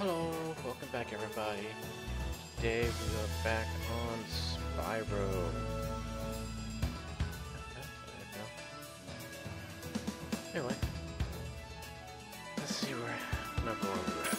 Hello, welcome back everybody. Today we are back on Spyro. Anyway, let's see where number one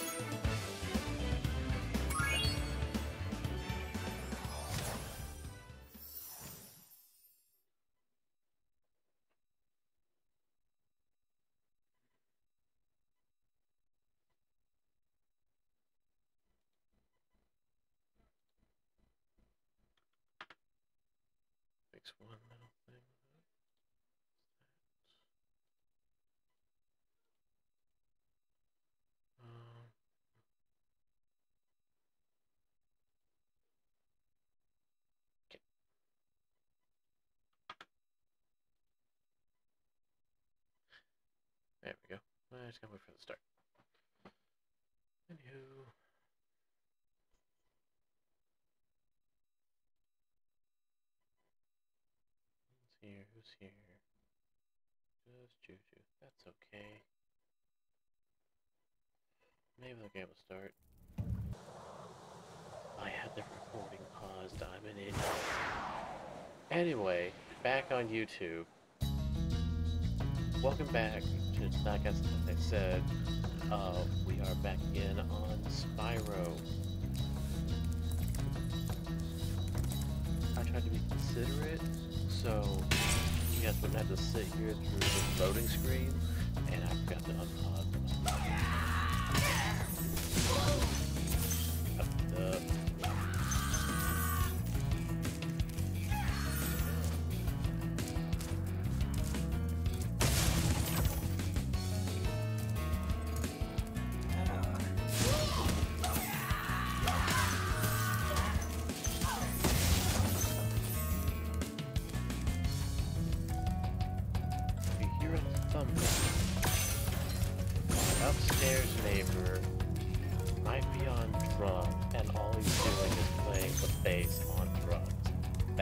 one little thing. There we go. I just gotta wait for the start. Anywho. Who's here? Just Juju. That's okay. Maybe the game will start. I had the recording paused. I'm an idiot. Anyway, back on YouTube. Welcome back to, like I said, uh, we are back in on Spyro. I tried to be considerate, so guys wouldn't have to sit here through the loading screen, and I forgot to unpause.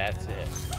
That's it.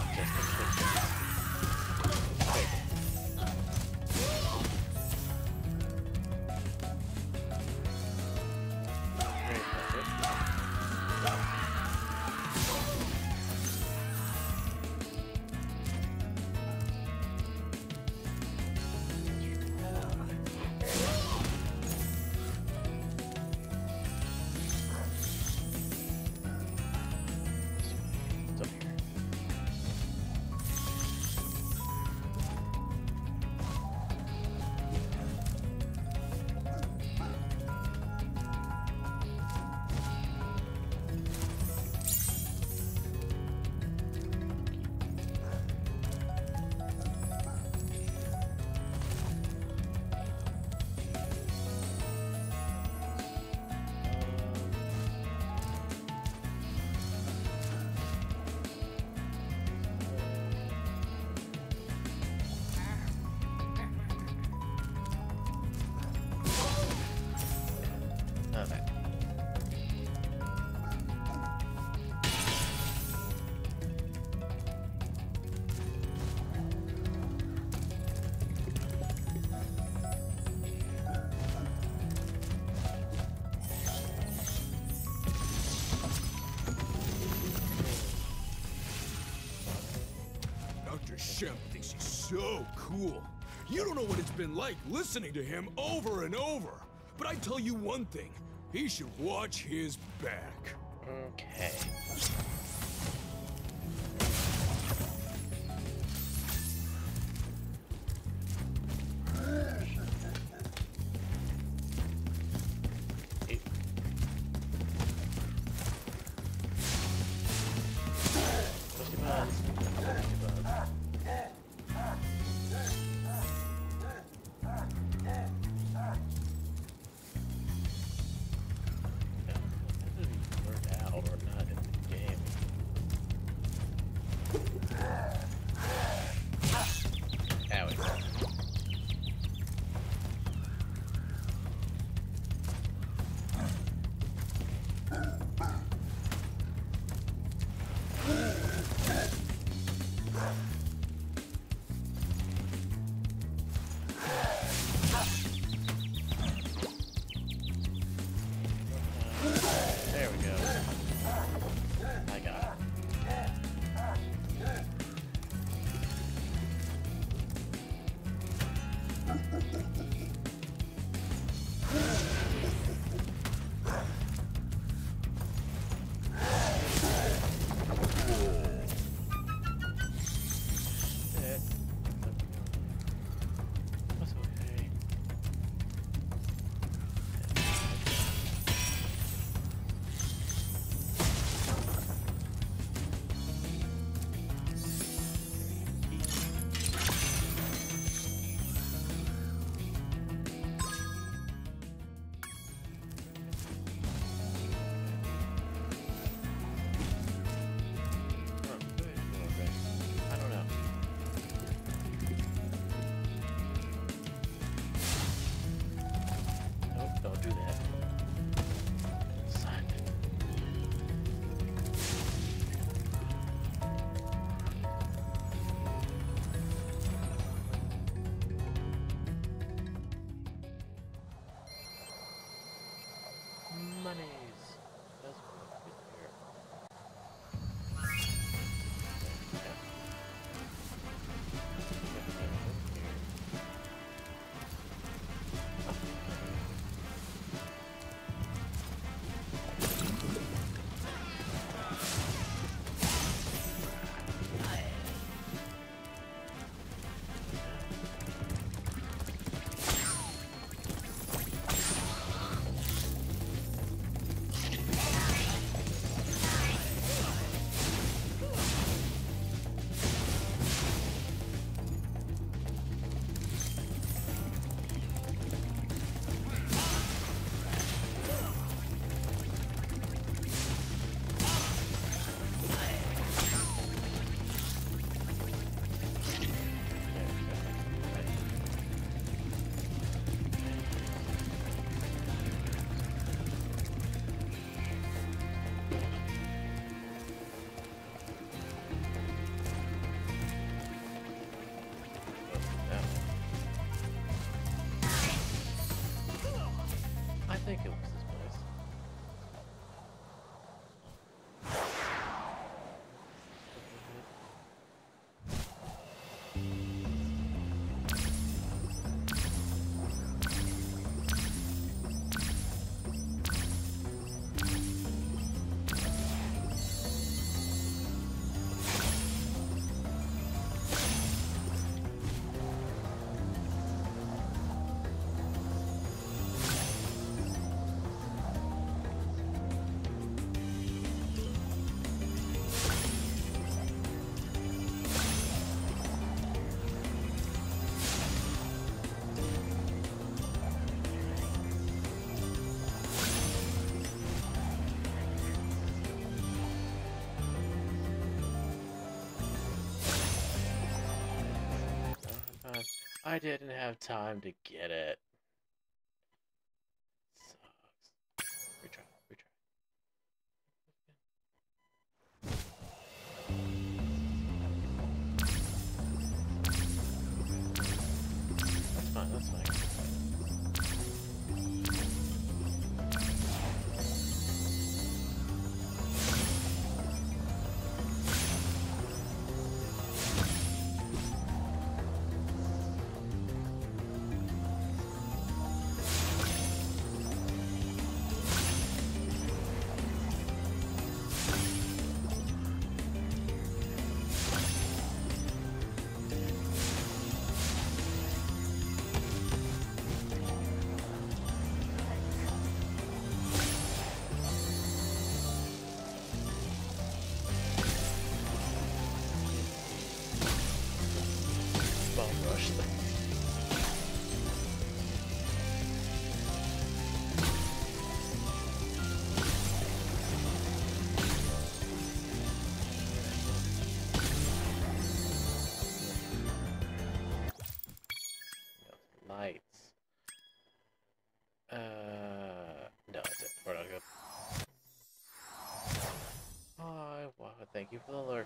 So cool. You don't know what it's been like listening to him over and over. But I tell you one thing, he should watch his back. I didn't have time to get it.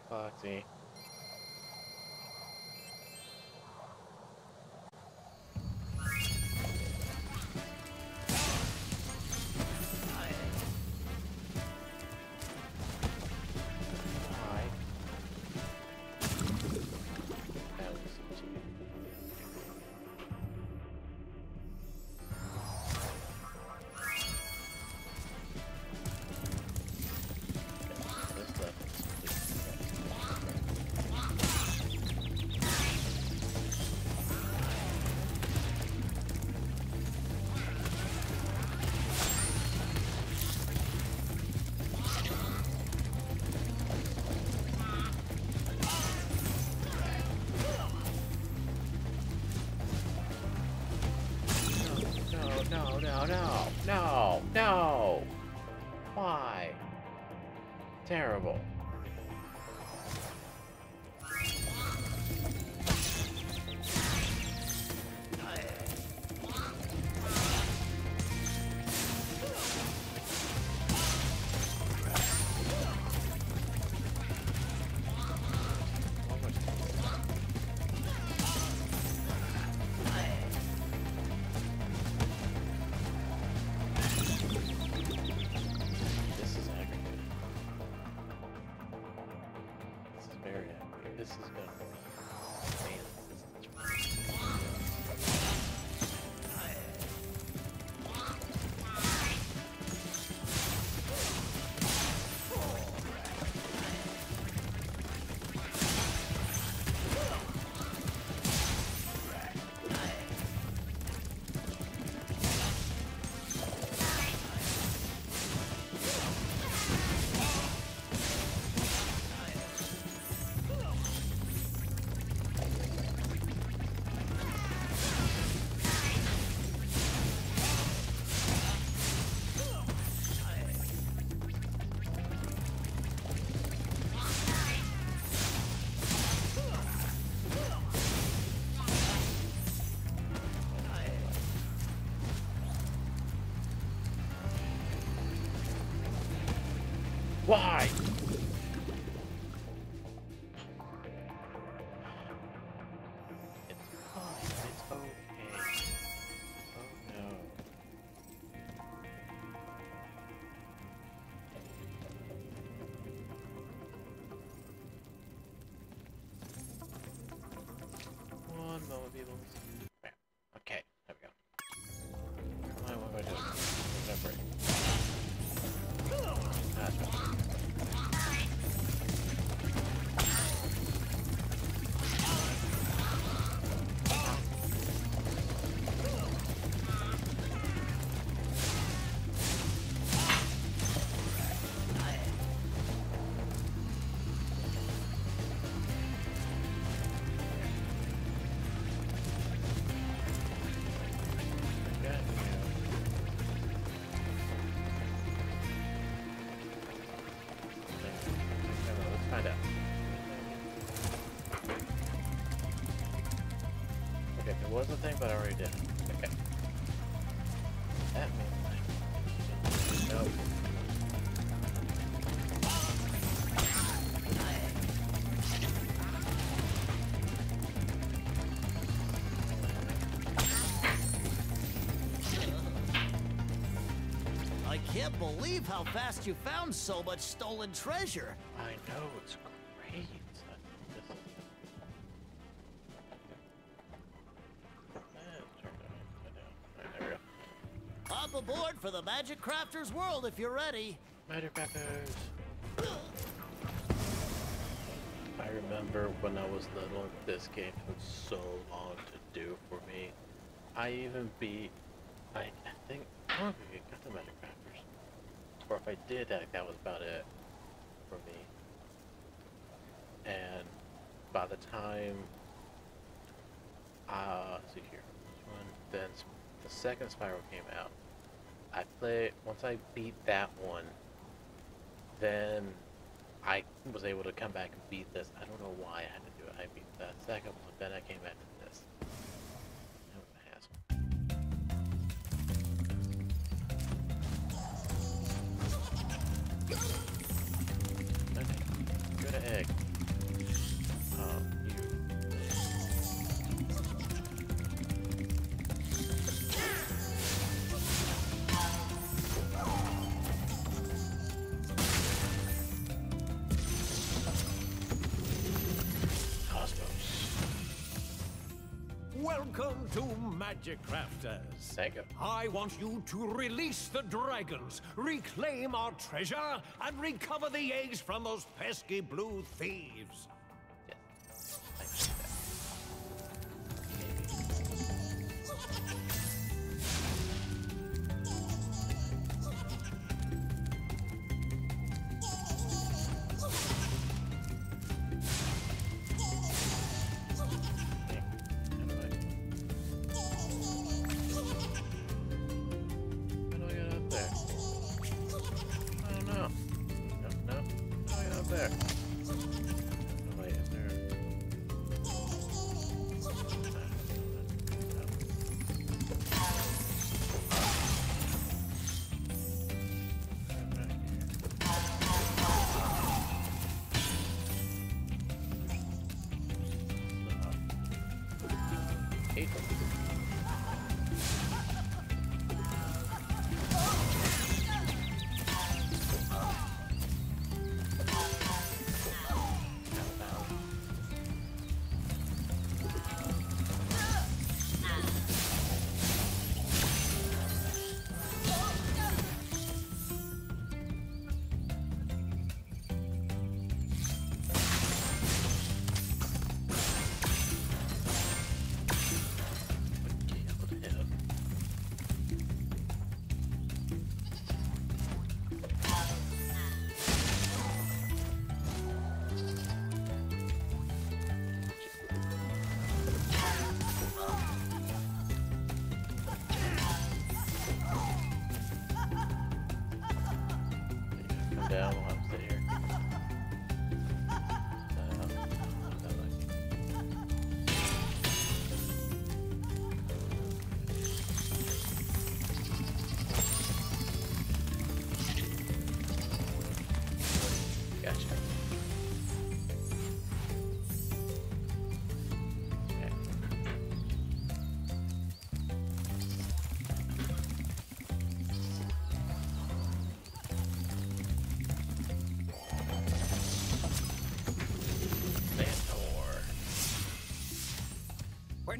For the Why? Can't believe how fast you found so much stolen treasure. I know it's great. Turn it on, turn it on. Alright, there we go. Hop aboard for the Magic Crafter's world if you're ready. Magic Crafters. I remember when I was little, this game took so long to do for me. I even beat, I, I think, I don't know if I got the Magic Crackers. Or if I did, that, that was about it for me. And by the time, uh, see here, one? Then the second Spyro came out. I played, once I beat that one, then I was able to come back and beat this. I don't know why I had to do it. I beat that second one, then I came back to Magic Crafters. Thank you. I want you to release the dragons, reclaim our treasure, and recover the eggs from those pesky blue thieves.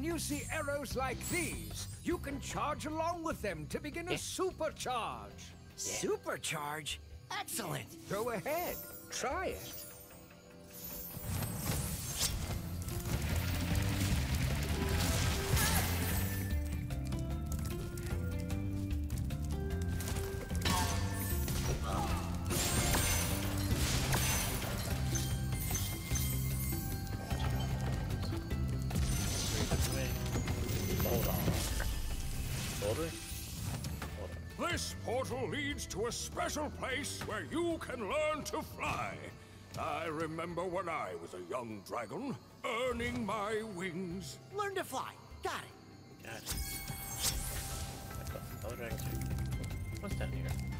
You see arrows like these, you can charge along with them to begin a supercharge. Supercharge? Excellent! Go ahead, try it. Special place where you can learn to fly. I remember when I was a young dragon, earning my wings. Learn to fly. Got it. Got it. Other dragons are- What's down here?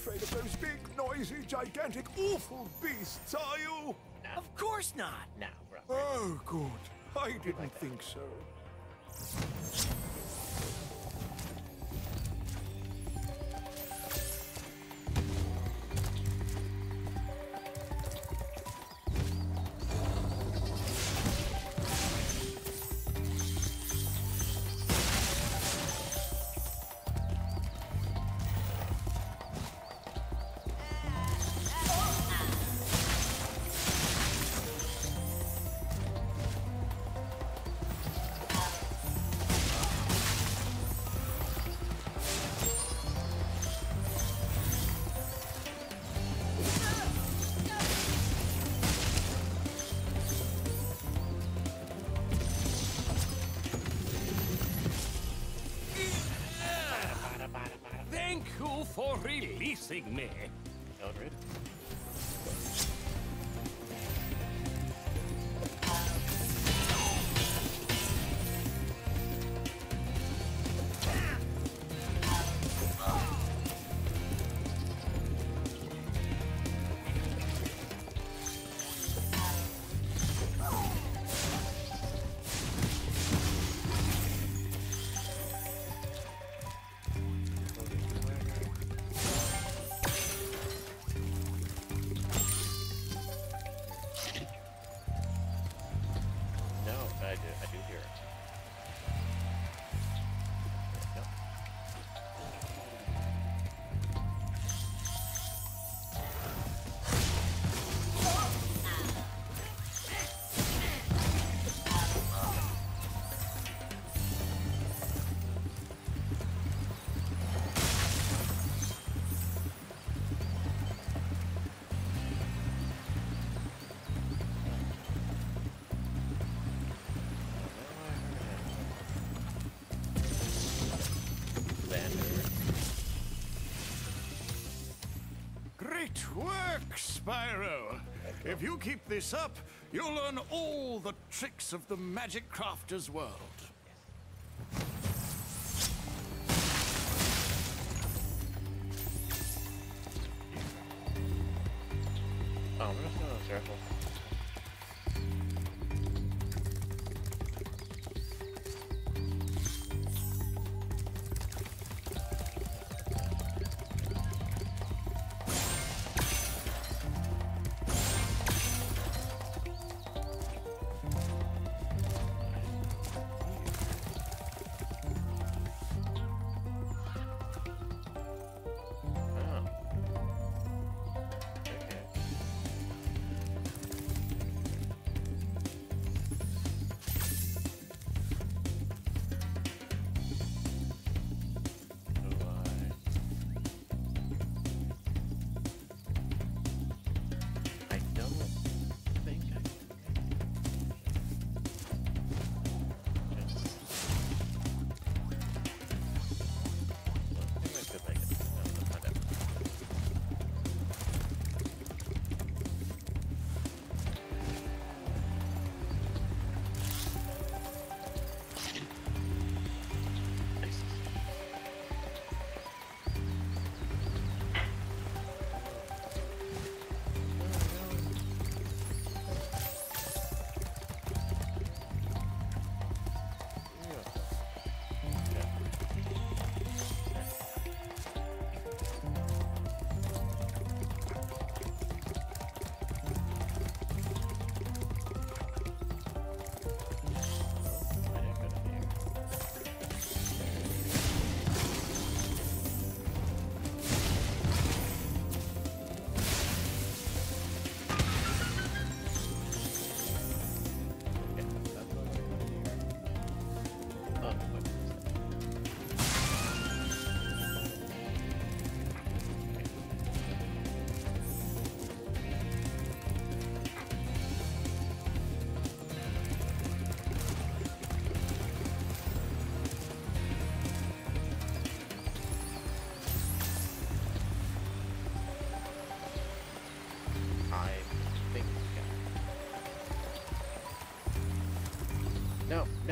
Afraid of those big, noisy, gigantic, awful beasts, are you? Of course not. Now, we're up. Oh, good. I didn't think so. releasing me. Eldred? If you keep this up, you'll learn all the tricks of the Magic Crafter's world.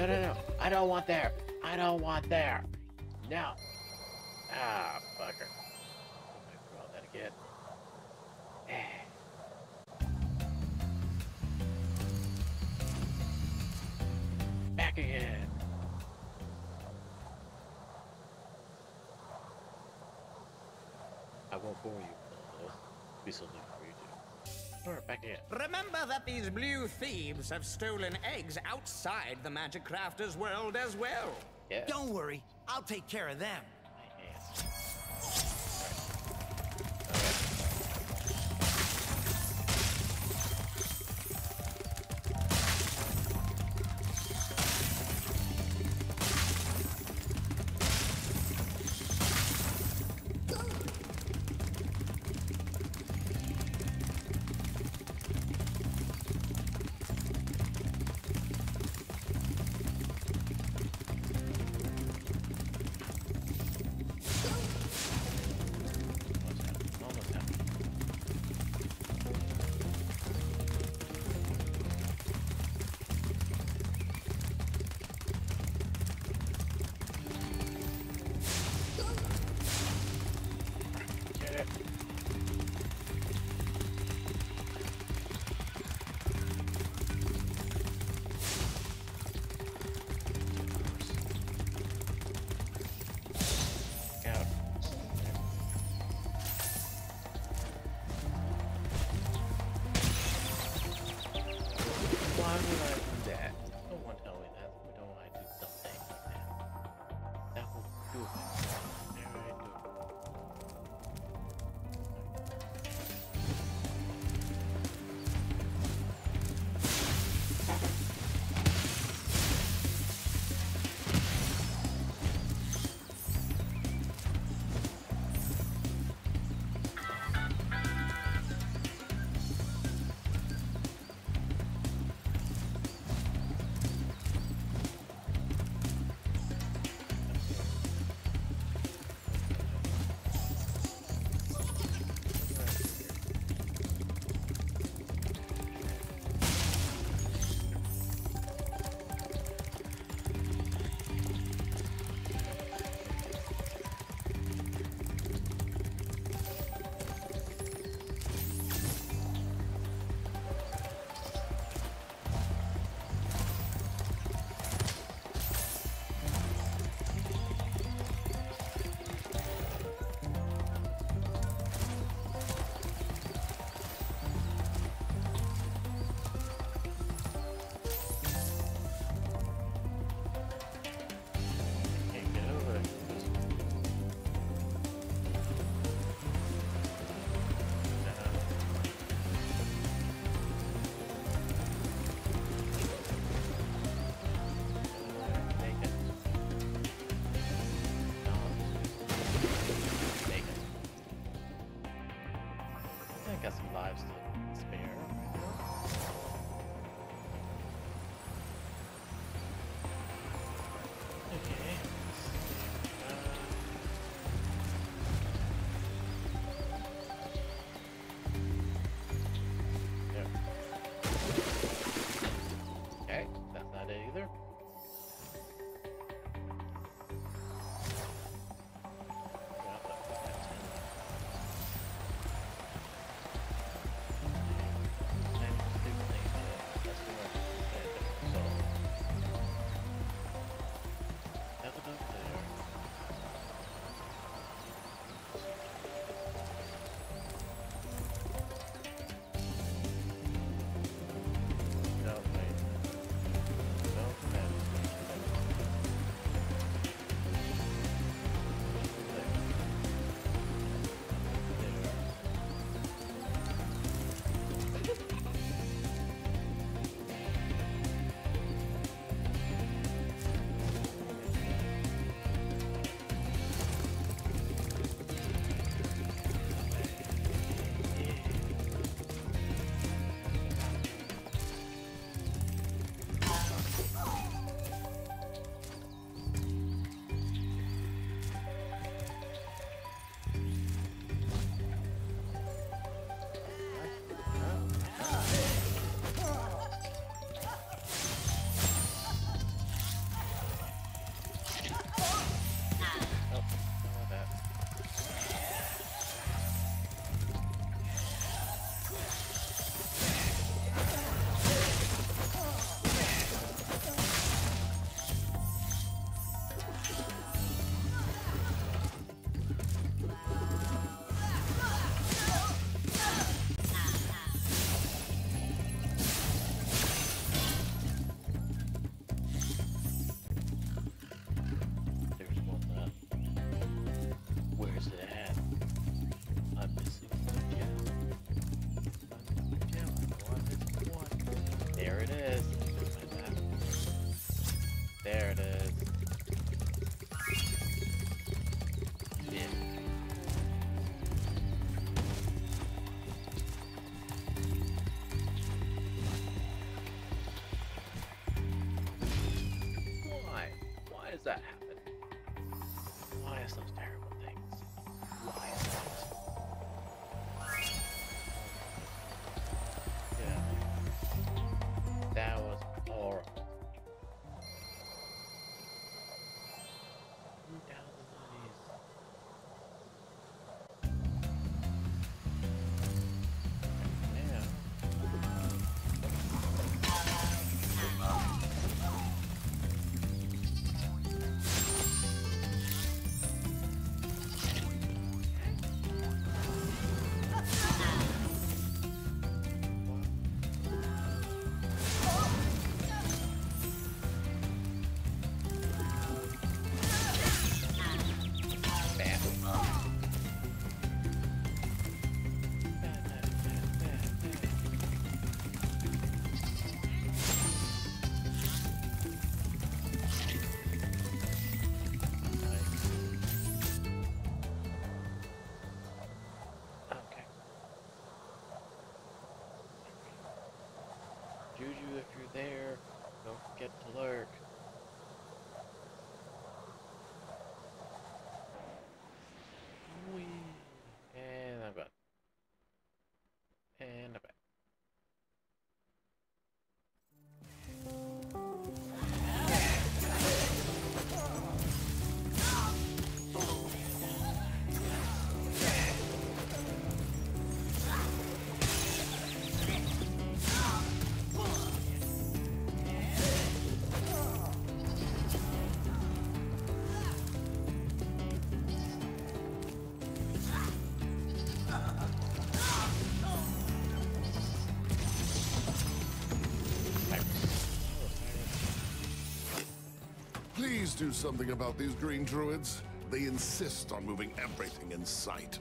No, no. I don't want there. I don't want there. No. Ah, fucker. My god, that again. Back again. I won't bore you. Be something for you back again. Remember that these blue thieves have stolen eggs outside the Magic Crafter's world as well. Yeah. Don't worry, I'll take care of them. Please do something about these green druids. They insist on moving everything in sight.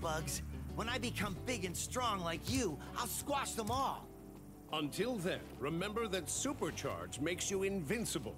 Bugs. When I become big and strong like you, I'll squash them all. Until then, remember that supercharge makes you invincible.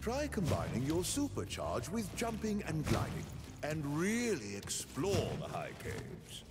Try combining your supercharge with jumping and gliding, and really explore the high caves.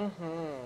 Mm-hmm.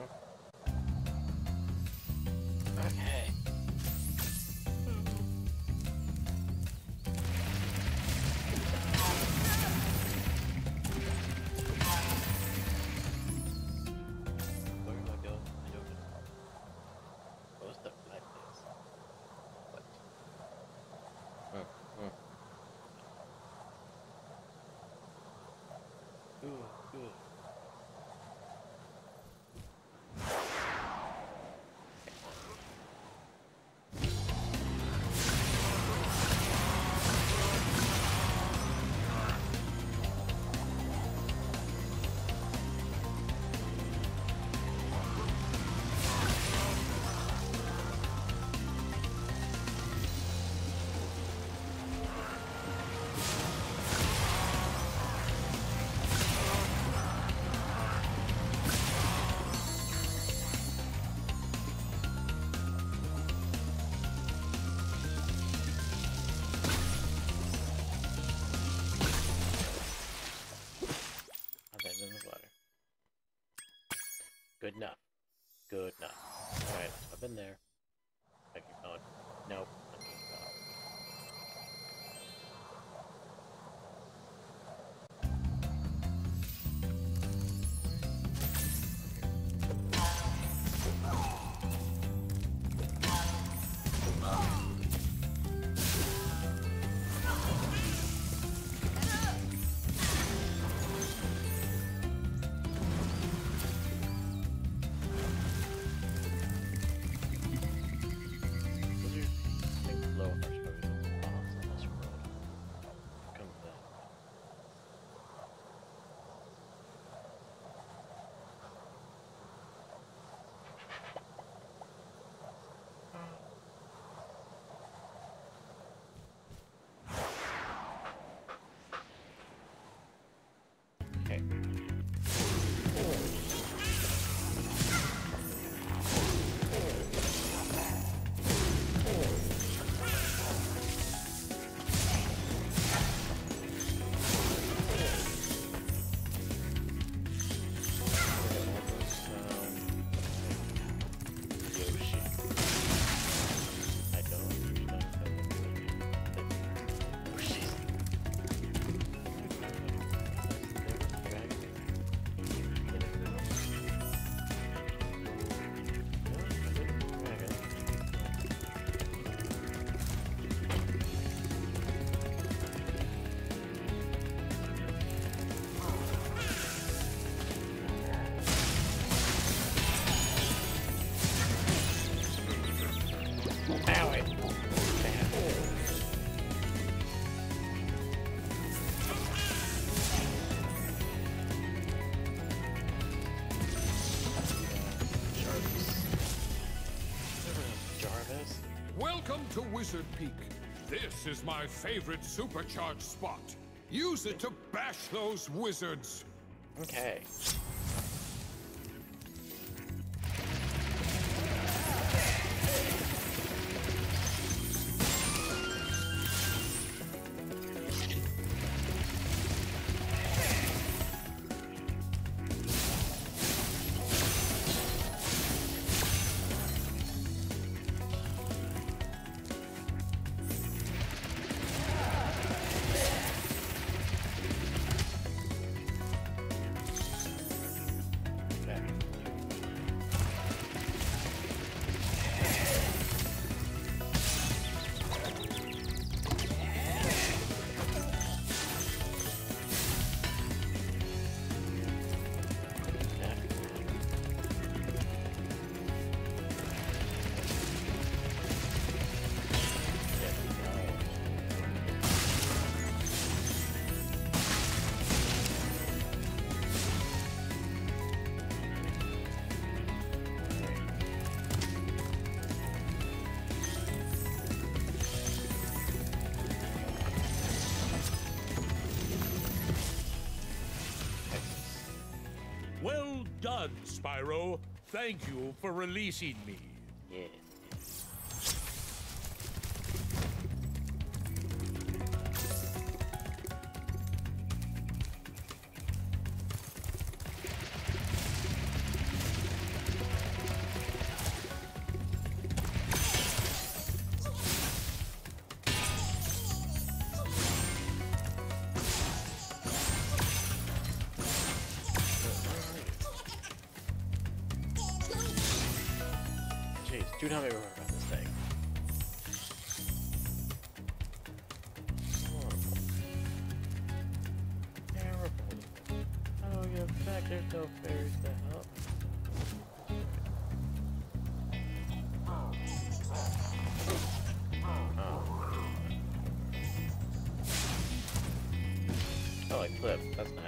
Been there. To Wizard Peak. This is my favorite supercharged spot. Use it to bash those wizards. Okay. Spyro. Thank you for releasing do not make me worry about this thing. Horrible. Oh, fact, there's no fairies to help. Oh, I clip. That's nice.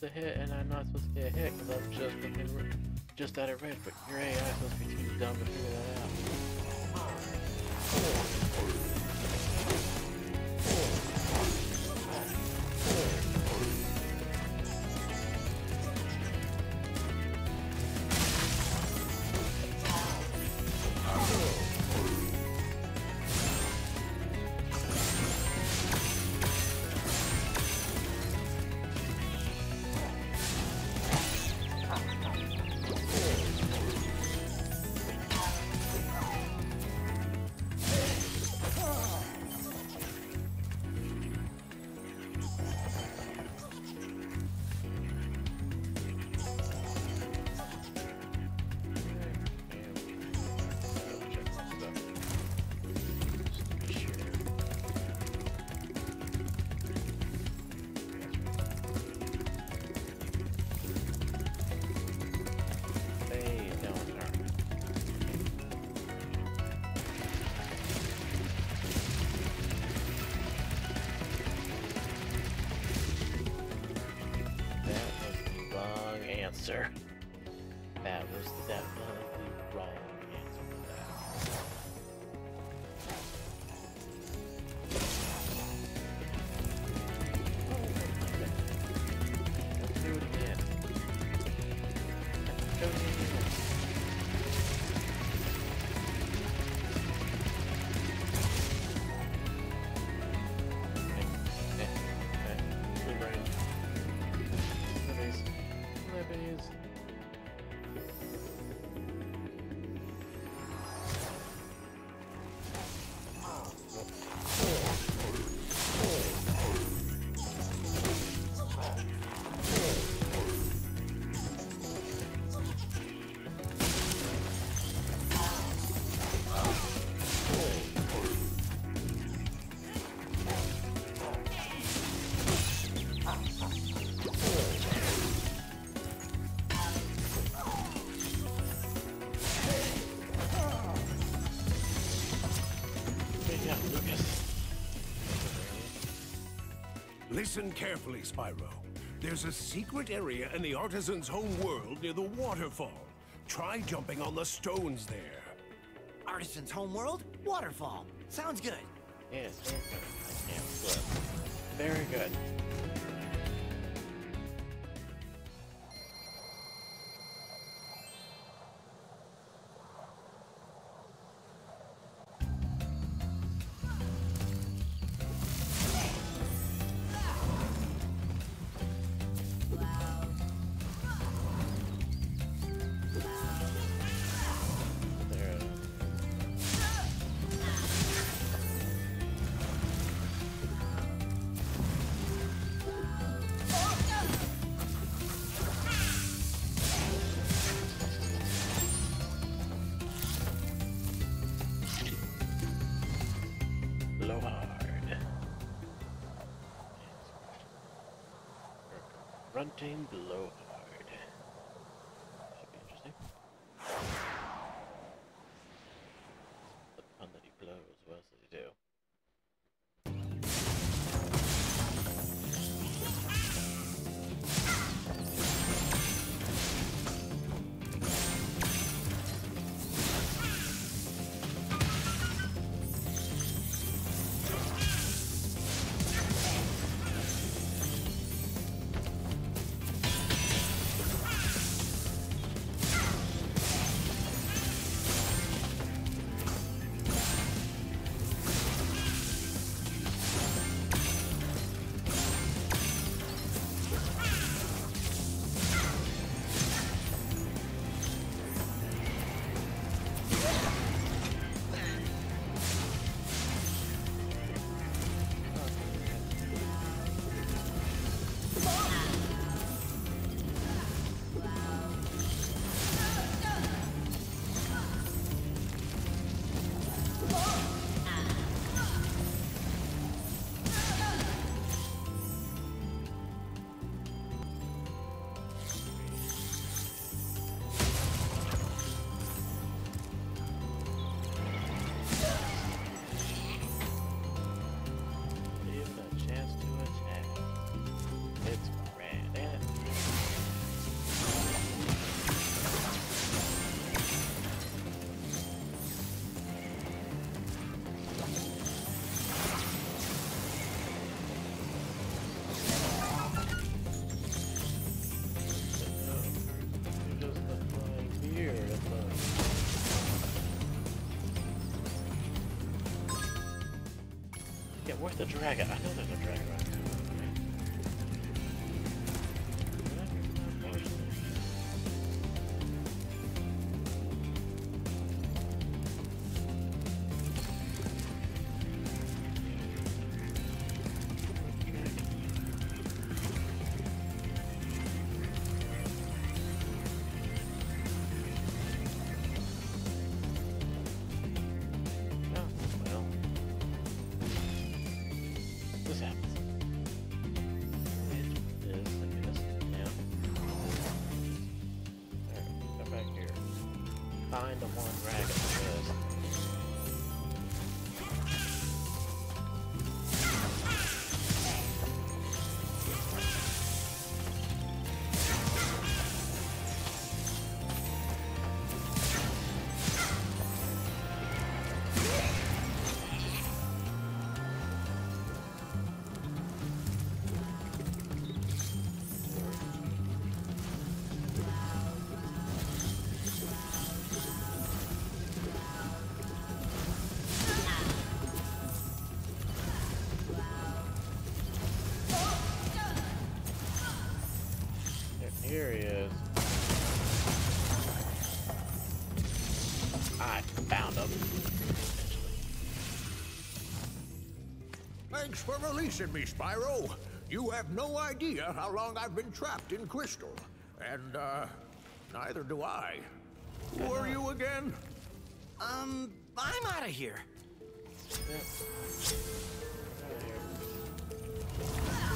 To hit, and I'm not supposed to get hit because I'm just just at it red. But your AI is supposed to be too dumb to figure that out. Hey, wrong Listen carefully, Spyro. There's a secret area in the artisan's home world near the waterfall. Try jumping on the stones there. Artisan's homeworld? Waterfall. Sounds good. Yes, very good. I can't. Very good. Grunting blow where's the dragon? I know there's a Thanks for releasing me, Spyro. You have no idea how long I've been trapped in Crystal. And, uh, neither do I. Who are you again? Um, I'm out of here. Oh,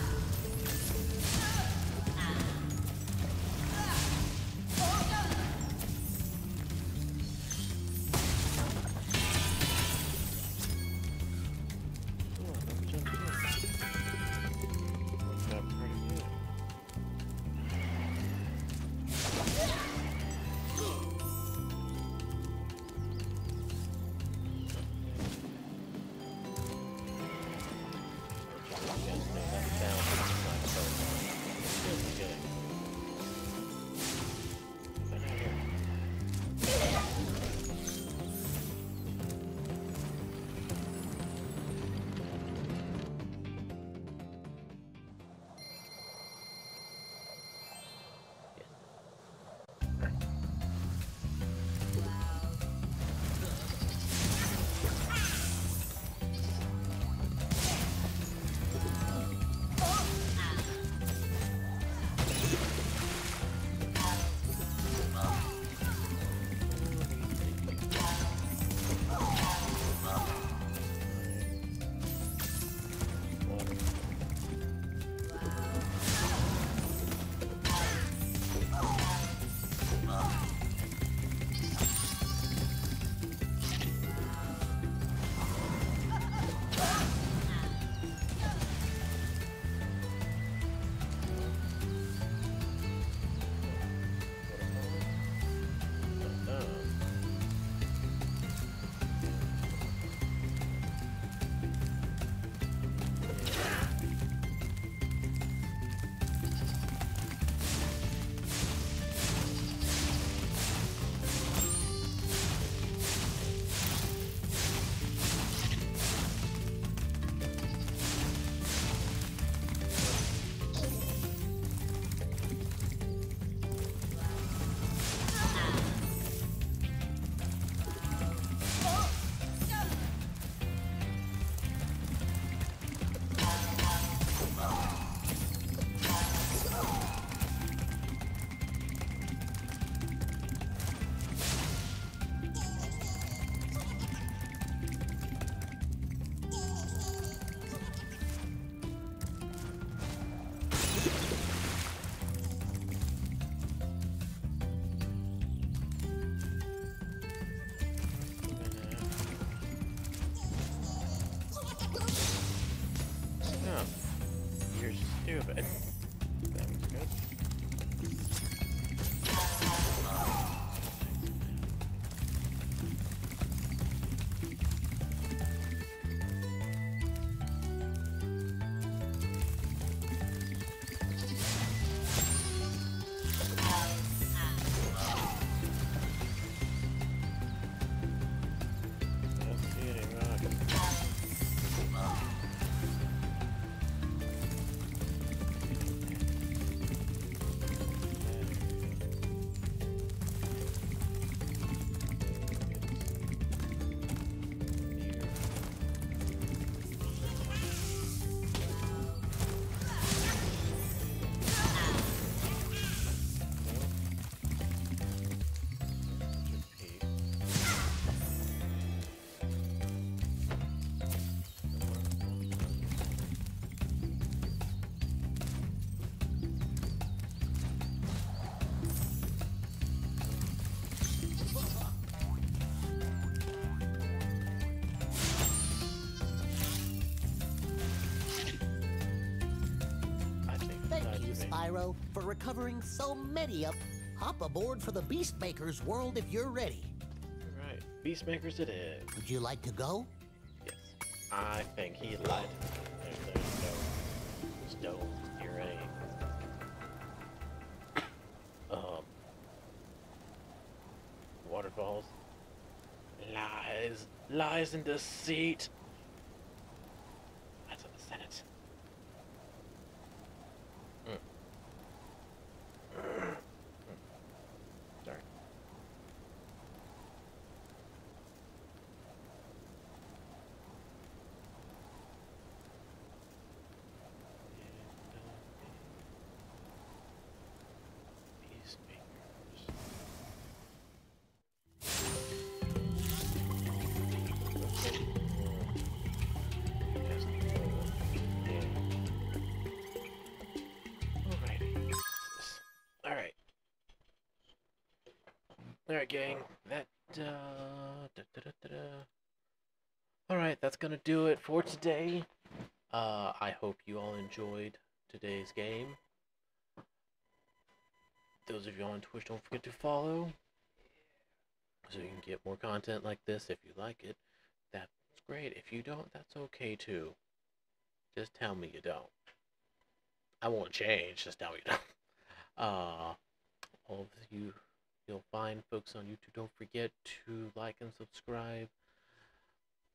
Spyro, for recovering so many of. Hop aboard for the Beastmaker's world if you're ready. All right, Beastmakers it is. Would you like to go? Yes, I think he lied. There's, there's no stone here, any. Um, waterfalls, lies, lies and deceit. Alright, gang. That, uh... Da, da, da. Alright, that's gonna do it for today. Uh, I hope you all enjoyed today's game. Those of you on Twitch, don't forget to follow. So you can get more content like this if you like it. That's great. If you don't, that's okay too. Just tell me you don't. I won't change, just tell me you don't. Uh, all of you you'll find folks on YouTube. Don't forget to like and subscribe.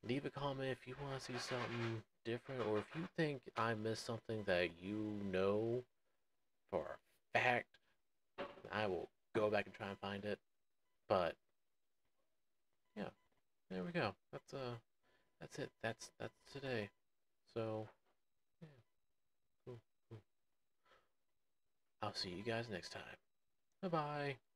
Leave a comment if you want to see something different, or if you think I missed something that you know for a fact. I will go back and try and find it. But yeah, there we go. That's uh, that's it. That's that's today. So yeah, cool, cool. I'll see you guys next time. Bye bye.